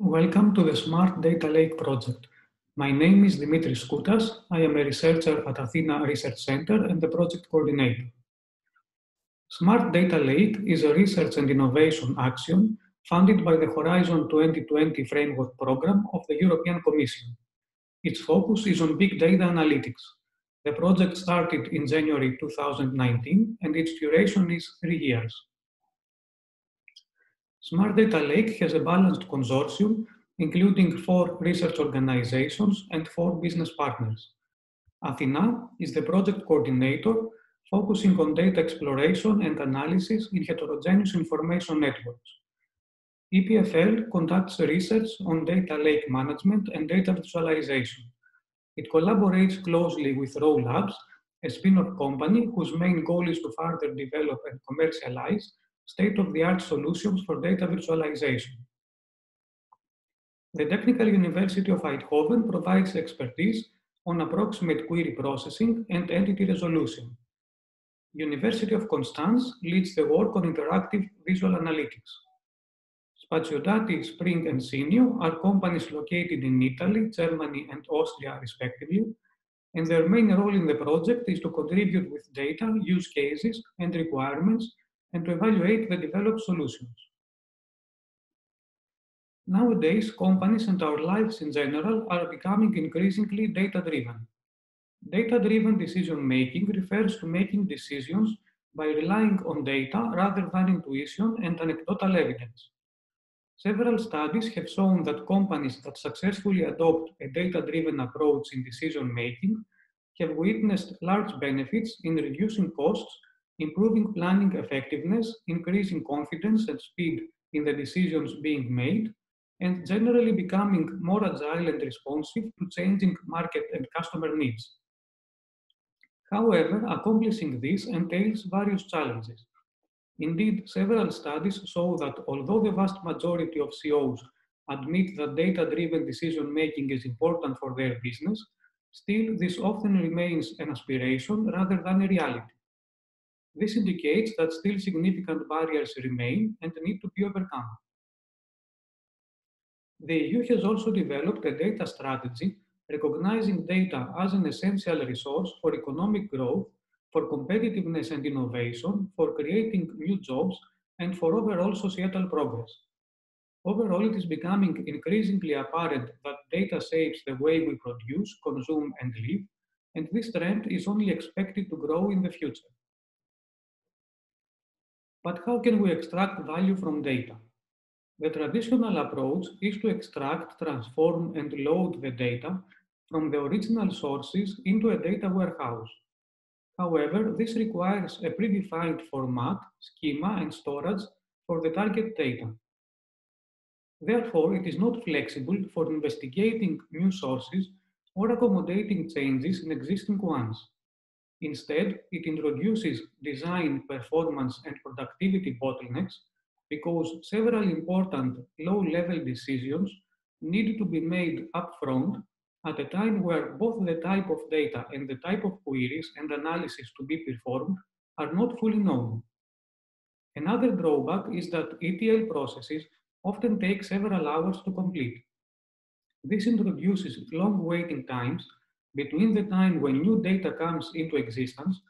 Welcome to the Smart Data Lake project. My name is Dimitris Skoutas. I am a researcher at Athena Research Center and the project coordinator. Smart Data Lake is a research and innovation action funded by the Horizon 2020 framework program of the European Commission. Its focus is on big data analytics. The project started in January 2019 and its duration is three years. Smart Data Lake has a balanced consortium, including four research organizations and four business partners. Athena is the project coordinator, focusing on data exploration and analysis in heterogeneous information networks. EPFL conducts research on data lake management and data visualization. It collaborates closely with RAW Labs, a spin-off company whose main goal is to further develop and commercialize state-of-the-art solutions for data visualization. The Technical University of Eindhoven provides expertise on approximate query processing and entity resolution. University of Konstanz leads the work on interactive visual analytics. Spaziodati, Spring, and SYNYO are companies located in Italy, Germany, and Austria, respectively, and their main role in the project is to contribute with data, use cases, and requirements and to evaluate the developed solutions. Nowadays, companies and our lives in general are becoming increasingly data-driven. Data-driven decision-making refers to making decisions by relying on data rather than intuition and anecdotal evidence. Several studies have shown that companies that successfully adopt a data-driven approach in decision-making have witnessed large benefits in reducing costs improving planning effectiveness, increasing confidence and speed in the decisions being made, and generally becoming more agile and responsive to changing market and customer needs. However, accomplishing this entails various challenges. Indeed, several studies show that although the vast majority of CEOs admit that data-driven decision-making is important for their business, still this often remains an aspiration rather than a reality. This indicates that still significant barriers remain and need to be overcome. The EU has also developed a data strategy recognizing data as an essential resource for economic growth, for competitiveness and innovation, for creating new jobs, and for overall societal progress. Overall, it is becoming increasingly apparent that data shapes the way we produce, consume, and live, and this trend is only expected to grow in the future. But how can we extract value from data? The traditional approach is to extract, transform, and load the data from the original sources into a data warehouse. However, this requires a predefined format, schema, and storage for the target data. Therefore, it is not flexible for investigating new sources or accommodating changes in existing ones. Instead, it introduces design, performance, and productivity bottlenecks because several important low-level decisions need to be made upfront at a time where both the type of data and the type of queries and analysis to be performed are not fully known. Another drawback is that ETL processes often take several hours to complete. This introduces long waiting times between the time when new data comes into existence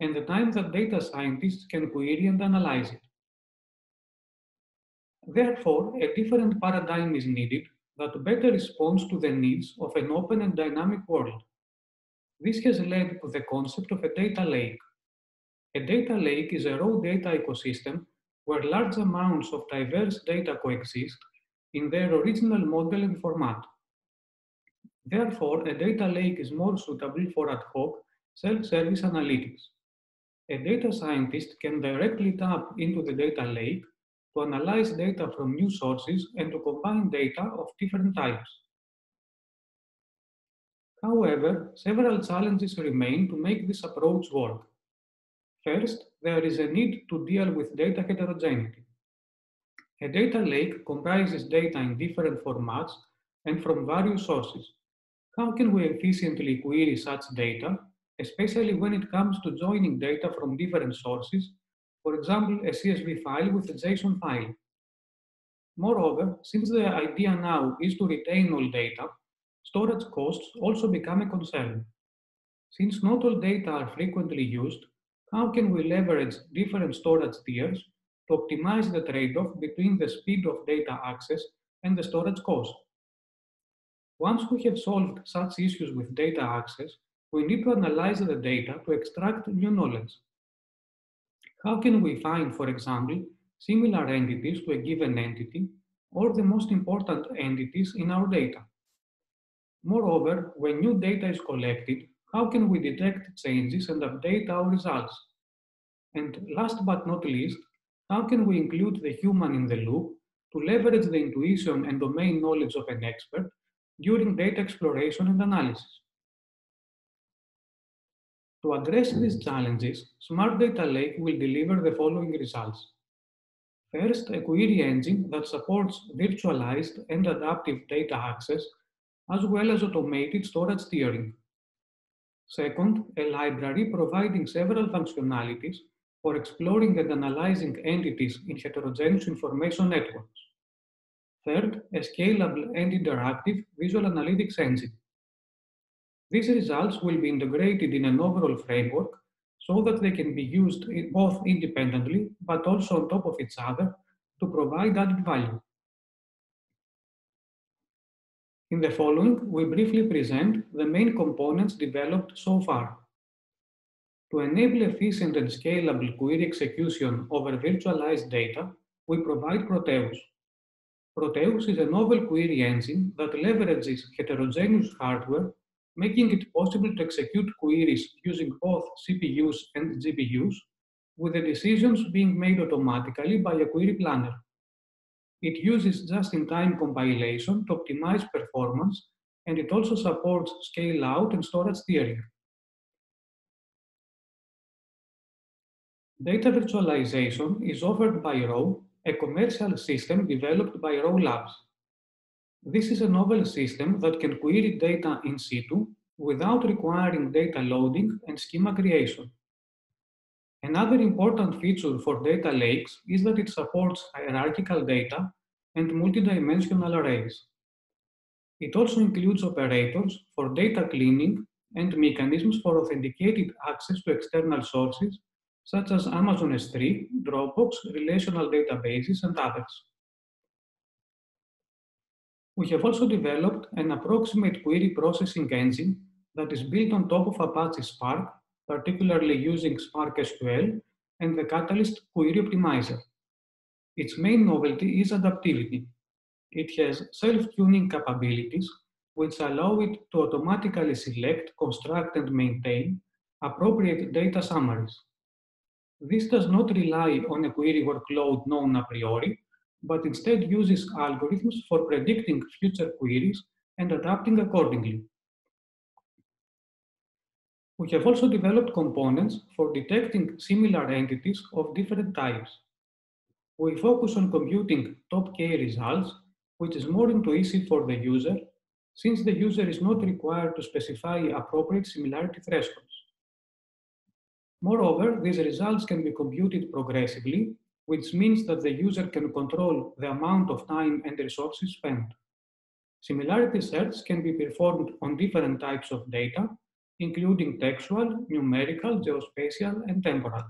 and the time that data scientists can query and analyze it. Therefore, a different paradigm is needed that better responds to the needs of an open and dynamic world. This has led to the concept of a data lake. A data lake is a raw data ecosystem where large amounts of diverse data coexist in their original model and format. Therefore, a data lake is more suitable for ad hoc self-service analytics. A data scientist can directly tap into the data lake to analyze data from new sources and to combine data of different types. However, several challenges remain to make this approach work. First, there is a need to deal with data heterogeneity. A data lake comprises data in different formats and from various sources. How can we efficiently query such data, especially when it comes to joining data from different sources, for example, a CSV file with a JSON file? Moreover, since the idea now is to retain all data, storage costs also become a concern. Since not all data are frequently used, how can we leverage different storage tiers to optimize the trade-off between the speed of data access and the storage cost? Once we have solved such issues with data access, we need to analyze the data to extract new knowledge. How can we find, for example, similar entities to a given entity or the most important entities in our data? Moreover, when new data is collected, how can we detect changes and update our results? And last but not least, how can we include the human in the loop to leverage the intuition and domain knowledge of an expert during data exploration and analysis? To address these challenges, Smart Data Lake will deliver the following results. First, a query engine that supports virtualized and adaptive data access, as well as automated storage tiering. Second, a library providing several functionalities for exploring and analyzing entities in heterogeneous information networks. Third, a scalable and interactive visual analytics engine. These results will be integrated in an overall framework so that they can be used both independently but also on top of each other to provide added value. In the following, we briefly present the main components developed so far. To enable efficient and scalable query execution over virtualized data, we provide Proteus. Proteus is a novel query engine that leverages heterogeneous hardware making it possible to execute queries using both CPUs and GPUs, with the decisions being made automatically by a query planner. It uses just-in-time compilation to optimize performance, and it also supports scale-out and storage tiering. Data virtualization is offered by RAW, a commercial system developed by RAW Labs. This is a novel system that can query data in situ without requiring data loading and schema creation. Another important feature for data lakes is that it supports hierarchical data and multidimensional arrays. It also includes operators for data cleaning and mechanisms for authenticated access to external sources such as Amazon S3, Dropbox, relational databases, and others. We have also developed an approximate query processing engine that is built on top of Apache Spark, particularly using Spark SQL and the Catalyst Query Optimizer. Its main novelty is adaptivity. It has self-tuning capabilities, which allow it to automatically select, construct, and maintain appropriate data summaries. This does not rely on a query workload known a priori, but instead uses algorithms for predicting future queries and adapting accordingly. We have also developed components for detecting similar entities of different types. We focus on computing top-K results, which is more intuitive for the user, since the user is not required to specify appropriate similarity thresholds. Moreover, these results can be computed progressively which means that the user can control the amount of time and resources spent. Similarity search can be performed on different types of data, including textual, numerical, geospatial, and temporal.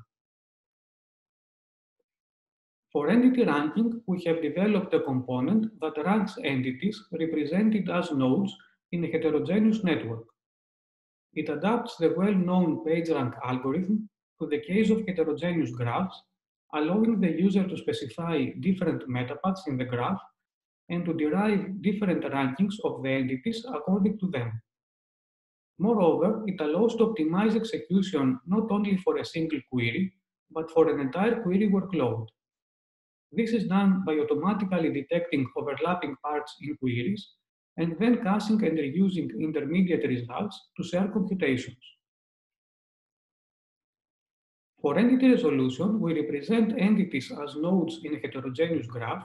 For entity ranking, we have developed a component that ranks entities represented as nodes in a heterogeneous network. It adapts the well-known PageRank algorithm to the case of heterogeneous graphs allowing the user to specify different metapaths in the graph and to derive different rankings of the entities according to them. Moreover, it allows to optimize execution not only for a single query, but for an entire query workload. This is done by automatically detecting overlapping parts in queries and then caching and reusing intermediate results to share computations. For entity resolution, we represent entities as nodes in a heterogeneous graph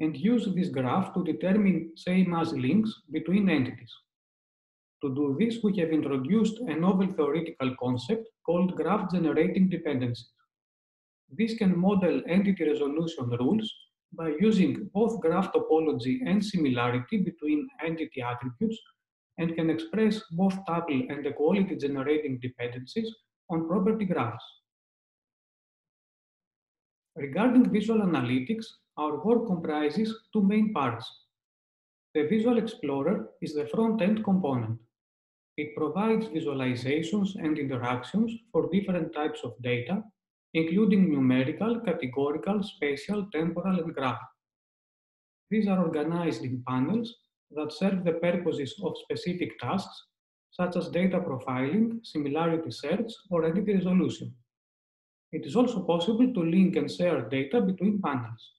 and use this graph to determine same-as links between entities. To do this, we have introduced a novel theoretical concept called graph-generating dependencies. This can model entity resolution rules by using both graph topology and similarity between entity attributes and can express both tuple and equality generating dependencies on property graphs. Regarding visual analytics, our work comprises two main parts. The Visual Explorer is the front-end component. It provides visualizations and interactions for different types of data, including numerical, categorical, spatial, temporal, and graph. These are organized in panels that serve the purposes of specific tasks, such as data profiling, similarity search, or entity resolution. It is also possible to link and share data between panels.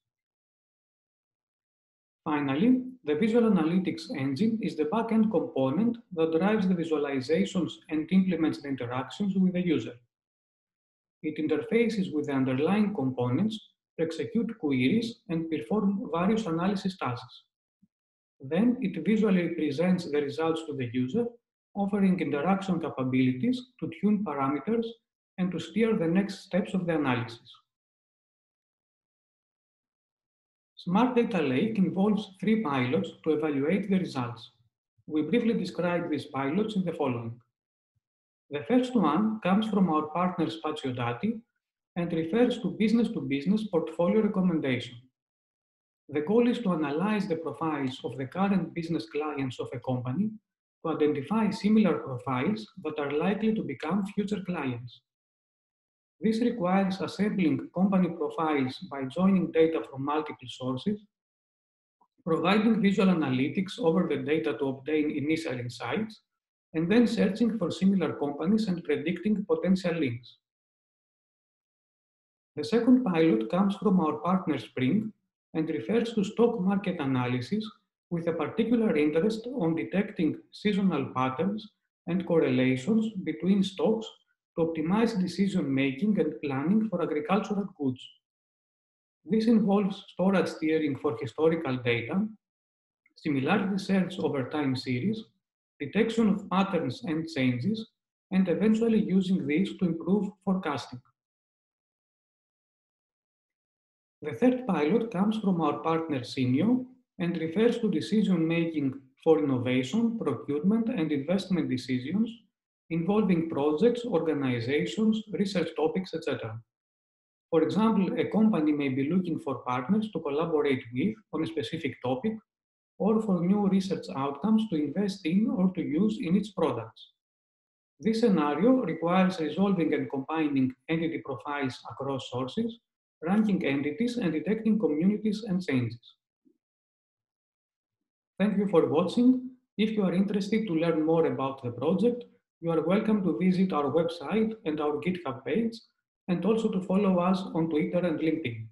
Finally, the Visual Analytics Engine is the backend component that drives the visualizations and implements the interactions with the user. It interfaces with the underlying components to execute queries and perform various analysis tasks. Then it visually presents the results to the user, offering interaction capabilities to tune parameters and to steer the next steps of the analysis. Smart Data Lake involves three pilots to evaluate the results. We briefly describe these pilots in the following. The first one comes from our partner SpazioDati and refers to business-to-business -business portfolio recommendation. The goal is to analyze the profiles of the current business clients of a company to identify similar profiles that are likely to become future clients. This requires assembling company profiles by joining data from multiple sources, providing visual analytics over the data to obtain initial insights, and then searching for similar companies and predicting potential links. The second pilot comes from our partner Spring and refers to stock market analysis with a particular interest on detecting seasonal patterns and correlations between stocks to optimize decision-making and planning for agricultural goods. This involves storage tiering for historical data, similarity search over time series, detection of patterns and changes, and eventually using these to improve forecasting. The third pilot comes from our partner SYNYO and refers to decision-making for innovation, procurement, and investment decisions involving projects, organizations, research topics, etc. For example, a company may be looking for partners to collaborate with on a specific topic or for new research outcomes to invest in or to use in its products. This scenario requires resolving and combining entity profiles across sources, ranking entities, and detecting communities and changes. Thank you for watching. If you are interested to learn more about the project, you are welcome to visit our website and our GitHub page, and also to follow us on Twitter and LinkedIn.